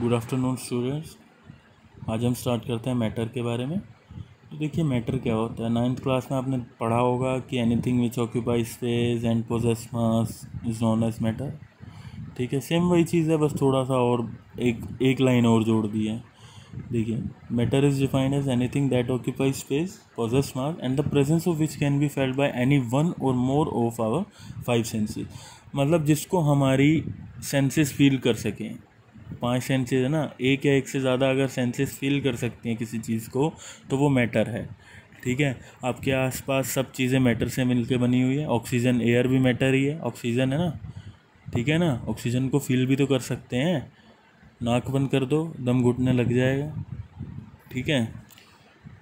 Good afternoon students आज हम start करते हैं मैटर के बारे में। तो देखिए मैटर क्या होता है? नाइन्थ क्लास में आपने पढ़ा होगा कि anything which occupy space and possess mass is known as matter ठीक है सेम वही चीज़ है, बस थोड़ा सा और एक एक लाइन और जोड़ दी है। देखिए matter is defined as anything that occupy space possess mass and the presence of which can be felt by any one or more of our five senses मतलब जिसको हमारी सेंसेस फील कर सकें। पाँच सेंसेस है ना, एक या एक से ज़्यादा अगर सेंसेस फील कर सकती हैं किसी चीज़ को तो वो मैटर है। ठीक है? आपके आसपास सब चीज़ें मैटर से मिलकर बनी हुई है। ऑक्सीजन एयर भी मैटर ही है। ऑक्सीजन है ना? ठीक है ना? ऑक्सीजन को फील भी तो कर सकते हैं। नाक बंद कर दो, दम घुटने लग जाएगा। ठीक है?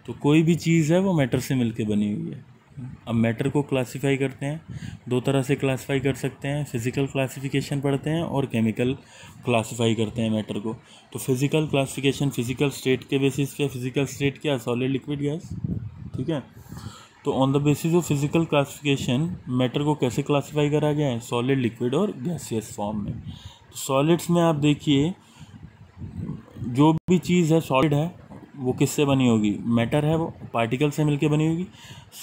तो कोई भी चीज़ है, वो मैटर से मिलकर बनी हुई है। अब मैटर को क्लासिफाई करते हैं। दो तरह से क्लासिफाई कर सकते हैं। फ़िज़िकल क्लासिफिकेशन पढ़ते हैं और केमिकल क्लासिफाई करते हैं मैटर को। तो फ़िज़िकल क्लासिफिकेशन फ़िज़िकल स्टेट के बेसिस पे फ़िज़िकल स्टेट क्या सॉलिड लिक्विड गैस ठीक है? तो on the basis of physical classification matter को कैसे क्लासीफाई करा गया है? सॉलिड लिक्विड और गैसियस फॉर्म में। तो सॉलिड्स में आप देखिए, जो भी चीज़ है सॉलिड है वो किससे बनी होगी? मैटर है वो? पार्टिकल से मिलके बनी होगी।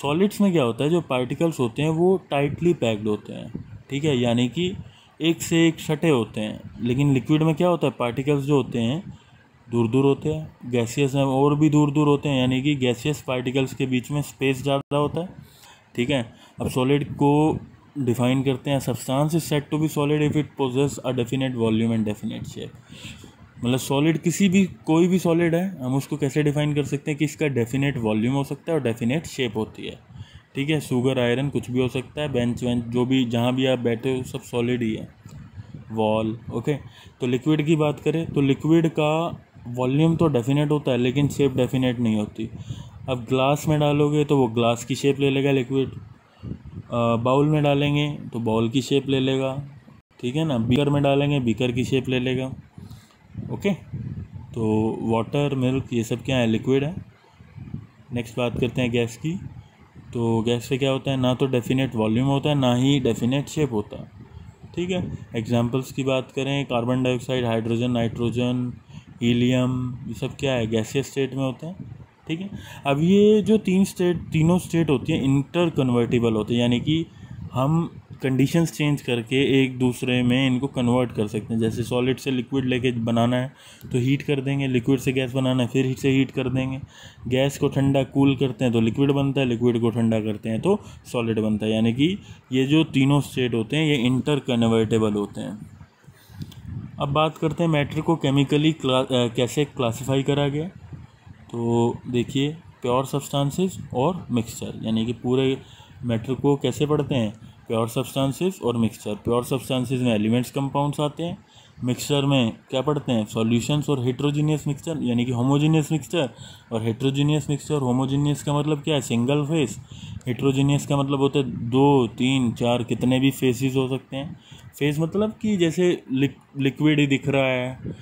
सॉलिड्स में क्या होता है? जो पार्टिकल्स होते हैं, वो टाइटली पैक्ड होते हैं। ठीक है? यानी कि एक से एक छठे होते हैं। लेकिन लिक्विड में क्या होता है? पार्टिकल्स जो होते हैं दूर दूर होते हैं। गैसियस में और भी दूर दूर होते हैं। यानी कि गैसियस पार्टिकल्स के बीच में स्पेस ज़्यादा होता है। ठीक है? अब सॉलिड को डिफाइन करते हैं। Substance is said to be solid if it possess a definite volume and definite shape मतलब सॉलिड किसी भी, कोई भी सॉलिड है, हम उसको कैसे डिफाइन कर सकते हैं कि इसका डेफिनेट वॉल्यूम हो सकता है और डेफिनेट शेप होती है। ठीक है शुगर आयरन कुछ भी हो सकता है बेंच वेंच जो भी, जहाँ भी आप बैठे हो, सब सॉलिड ही है। वॉल ओके तो लिक्विड की बात करें तो लिक्विड का वॉल्यूम तो डेफिनेट होता है, लेकिन शेप डेफिनेट नहीं होती। अब ग्लास में डालोगे तो वो ग्लास की शेप ले लेगा लिक्विड बाउल में डालेंगे तो बाउल की शेप ले लेगा। ठीक है ना? बीकर में डालेंगे बीकर की शेप ले लेगा। ओके? तो वाटर मिल्क ये सब क्या है? लिक्विड है। नेक्स्ट बात करते हैं गैस की। तो गैस से क्या होता है? ना तो डेफिनेट वॉल्यूम होता है, ना ही डेफिनेट शेप होता है। ठीक है? एग्जांपल्स की बात करें carbon dioxide hydrogen nitrogen helium ये सब क्या है? गैसियस स्टेट में होते हैं। ठीक है? अब ये जो तीन स्टेट तीनों स्टेट होती हैं इंटर कन्वर्टिबल होते हैं। यानी कि हम कंडीशंस चेंज करके एक दूसरे में इनको कन्वर्ट कर सकते हैं। जैसे सॉलिड से लिक्विड लेके बनाना है तो हीट कर देंगे लिक्विड से गैस बनाना है फिर हीट से हीट कर देंगे। गैस को ठंडा कूल करते हैं तो लिक्विड बनता है लिक्विड को ठंडा करते हैं तो सॉलिड बनता है। यानी कि ये जो तीनों स्टेट होते हैं ये इंटर कन्वर्टेबल होते हैं। अब बात करते हैं मैटर को केमिकली क्ला, कैसे क्लासीफाई करा गया। तो देखिए प्योर सब्सटेंसेस और मिक्सचर यानी कि पूरे मैटर को कैसे पढ़ते हैं? प्योर सब्सटेंसेस और मिक्सचर प्योर सब्सटेंसेस में एलिमेंट्स कंपाउंड्स आते हैं. मिक्सचर में क्या पढ़ते हैं? सॉल्यूशंस और हेट्रोजीनियस मिक्सचर यानी कि होमोजीनियस मिक्सचर और हेट्रोजीनियस मिक्सचर होमोजीनियस का मतलब क्या है? सिंगल फेस हेट्रोजीनियस का मतलब होता है दो तीन चार कितने भी फेसेस हो सकते हैं. फेस मतलब कि जैसे लिक, लिक्विड ही दिख रहा है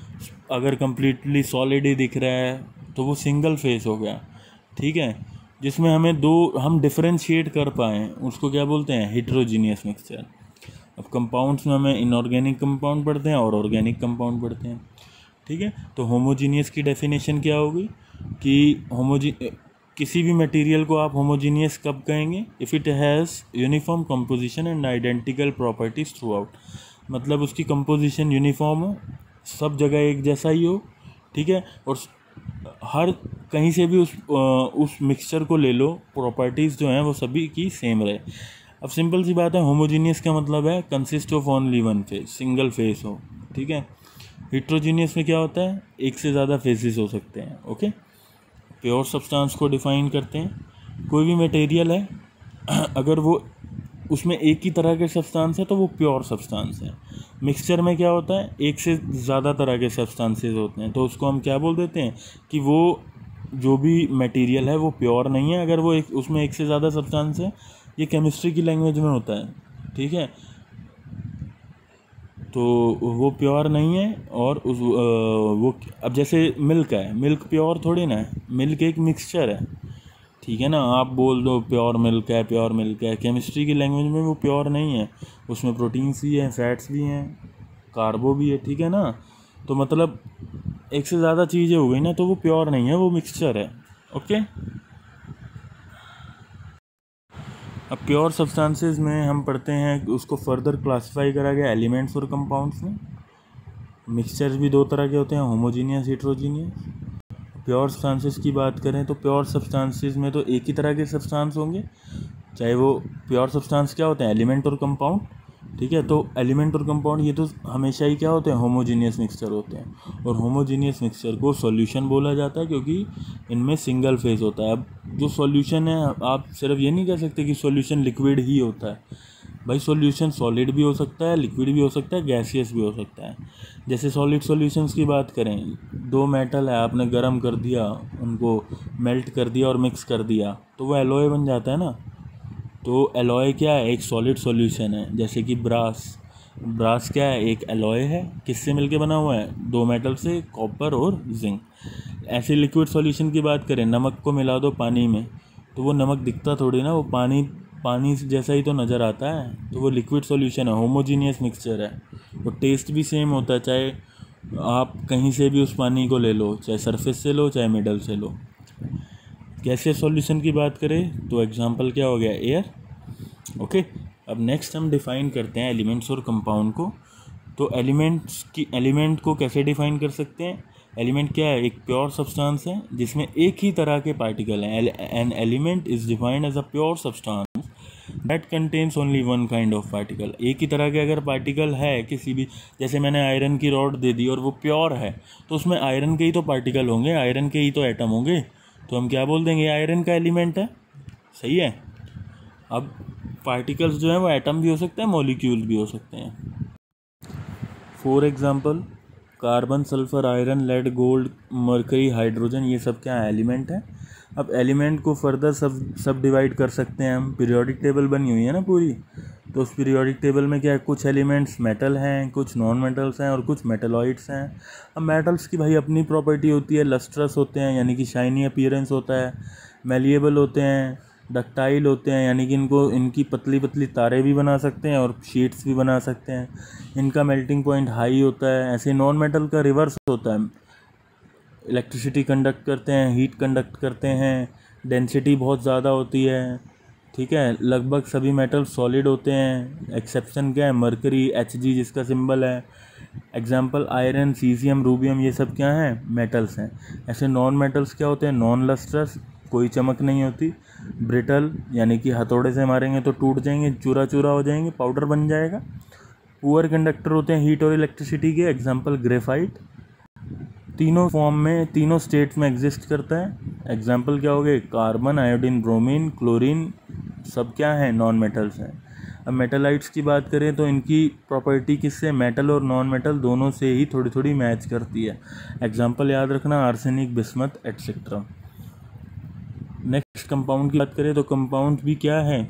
अगर कम्प्लीटली सॉलिड ही दिख रहा है तो वो सिंगल फेस हो गया. ठीक है? जिसमें हमें दो, हम डिफ्रेंशिएट कर पाएँ, उसको क्या बोलते हैं? हिट्रोजीनियस मिक्सचर अब कंपाउंड्स में हमें इनऑर्गेनिक कंपाउंड पढ़ते हैं और ऑर्गेनिक कंपाउंड पढ़ते हैं। ठीक है? तो होमोजीनियस की डेफिनेशन क्या होगी? कि होमोजी किसी भी मटेरियल को आप होमोजीनियस कब कहेंगे? If it has uniform composition and identical properties throughout मतलब उसकी कंपोजिशन यूनिफॉर्म हो, सब जगह एक जैसा ही हो। ठीक है? और हर कहीं से भी उस उस मिक्सचर को ले लो प्रॉपर्टीज़ जो हैं वो सभी की सेम रहे। अब सिंपल सी बात है होमोजीनियस का मतलब है consist of only one phase single phase हो, ठीक है? हिट्रोजीनियस में क्या होता है? एक से ज़्यादा फेसेस हो सकते हैं ओके प्योर सब्सटेंस को डिफाइन करते हैं। कोई भी मटेरियल है, अगर वो उसमें एक ही तरह के सब्सटेंस है तो वो प्योर सब्सटेंस है। मिक्सचर में क्या होता है? एक से ज़्यादा तरह के सब्सटेंसेस होते हैं। तो उसको हम क्या बोल देते हैं? कि वो जो भी मटेरियल है, वो प्योर नहीं है। अगर वो एक, उसमें एक से ज़्यादा सब्सटेंस है, ये केमिस्ट्री की लैंग्वेज में होता है। ठीक है? तो वो प्योर नहीं है और उस वो, अब जैसे मिल्क है। मिल्क प्योर थोड़ी ना है। मिल्क एक मिक्सचर है। ठीक है ना? आप बोल दो, प्योर मिल्क है, प्योर मिल्क है। केमिस्ट्री की लैंग्वेज में वो प्योर नहीं है। उसमें प्रोटीन्स भी हैं, फैट्स भी हैं, कार्बो भी है, ठीक है ना? तो मतलब एक से ज़्यादा चीज़ें हो गई ना तो वो प्योर नहीं है, वो मिक्सचर है, ओके? अब प्योर सब्सटेंसेस में हम पढ़ते हैं, उसको फर्दर क्लासिफाई करा गया एलिमेंट्स और कंपाउंड्स में। मिक्सचर्स भी दो तरह के होते हैं होमोजीनियस हिट्रोजीनियस प्योर सब्सटेंसेस की बात करें तो प्योर सब्सटेंसेस में तो एक ही तरह के सब्सटेंस होंगे। चाहे वो प्योर सब्सटेंस क्या होते हैं, एलिमेंट और कंपाउंड ठीक है? तो एलिमेंट और कंपाउंड ये तो हमेशा ही क्या होते हैं होमोजीनियस मिक्सचर होते हैं। और होमोजीनियस मिक्सचर को सॉल्यूशन बोला जाता है क्योंकि इनमें सिंगल फ़ेज़ होता है। अब जो सॉल्यूशन है, आप सिर्फ़ ये नहीं कह सकते कि सॉल्यूशन लिक्विड ही होता है। भाई सॉल्यूशन सॉलिड भी हो सकता है लिक्विड भी हो सकता है गैसियस भी हो सकता है। जैसे सॉलिड सॉल्यूशंस की बात करें, दो मेटल है, आपने गर्म कर दिया, उनको मेल्ट कर दिया और मिक्स कर दिया तो वो एलोए बन जाता है ना? तो एलॉय क्या है? एक सॉलिड सॉल्यूशन है, जैसे कि ब्रास ब्रास क्या है? एक एलॉय है। किससे मिलके बना हुआ है? दो मेटल से कॉपर और जिंक ऐसे लिक्विड सॉल्यूशन की बात करें, नमक को मिला दो पानी में तो वो नमक दिखता थोड़ी ना, वो पानी पानी जैसा ही तो नज़र आता है तो वो लिक्विड सॉल्यूशन है होमोजीनियस मिक्सचर है। वो टेस्ट भी सेम होता है, चाहे आप कहीं से भी उस पानी को ले लो, चाहे सरफेस से लो, चाहे मिडल से लो। गैसियस सॉल्यूशन की बात करें तो एग्जांपल क्या हो गया? एयर ओके अब नेक्स्ट हम डिफ़ाइन करते हैं एलिमेंट्स और कंपाउंड को। तो एलिमेंट्स की एलिमेंट को कैसे डिफ़ाइन कर सकते हैं? एलिमेंट क्या है? एक प्योर सब्सटेंस है, जिसमें एक ही तरह के पार्टिकल हैं। An element is defined as a pure substance that contains only one kind of particle एक ही तरह के अगर पार्टिकल है किसी भी, जैसे मैंने आयरन की रॉड दे दी और वो प्योर है तो उसमें आयरन के ही तो पार्टिकल होंगे आयरन के ही तो एटम होंगे। तो हम क्या बोल देंगे? आयरन का एलिमेंट है। सही है? अब पार्टिकल्स जो हैं वो एटम भी हो सकते हैं मॉलिक्यूल भी हो सकते हैं। For example carbon sulphur iron lead gold mercury hydrogen ये सब क्या एलिमेंट है? अब एलिमेंट को फर्दर सब सब डिवाइड कर सकते हैं हम। पीरियोडिक टेबल बनी हुई है ना पूरी? तो उस पीरियोडिक टेबल में क्या है? कुछ एलिमेंट्स मेटल हैं, कुछ नॉन मेटल्स हैं और कुछ मेटलॉइड्स हैं। अब मेटल्स की भाई अपनी प्रॉपर्टी होती है। लस्ट्रस होते हैं, यानी कि शाइनी अपीयरेंस होता है। मेलिएबल होते हैं डक्टाइल होते हैं, यानी कि इनको, इनकी पतली पतली तारे भी बना सकते हैं और शीट्स भी बना सकते हैं। इनका मेल्टिंग पॉइंट हाई होता है। ऐसे नॉन मेटल का रिवर्स होता है। इलेक्ट्रिसिटी कंडक्ट करते हैं हीट कंडक्ट करते हैं डेंसिटी बहुत ज़्यादा होती है, ठीक है? लगभग सभी मेटल सॉलिड होते हैं एक्सेप्शन क्या है? मरकरी एच जी जिसका सिंबल है। एग्ज़ाम्पल आयरन सीजियम रूबियम ये सब क्या हैं? मेटल्स हैं। ऐसे नॉन मेटल्स क्या होते हैं? नॉन लस्ट्रस कोई चमक नहीं होती। ब्रिटल यानी कि हथौड़े से मारेंगे तो टूट जाएँगे चूरा चूरा हो जाएँगे पाउडर बन जाएगा। पुअर कंडक्टर होते हैं हीट और इलेक्ट्रिसिटी के। एग्ज़ाम्पल ग्रेफाइट तीनों फॉर्म में, तीनों स्टेट्स में एग्जिस्ट करता है। एग्ज़ाम्पल क्या हो गए? कार्बन आयोडीन ब्रोमीन क्लोरीन सब क्या हैं? नॉन मेटल्स हैं। अब मेटलाइट्स की बात करें तो इनकी प्रॉपर्टी किससे? मेटल और नॉन मेटल दोनों से ही थोड़ी थोड़ी मैच करती है। एग्ज़ाम्पल याद रखना arsenic bismuth etcetera next compound की बात करें तो कंपाउंड भी क्या है?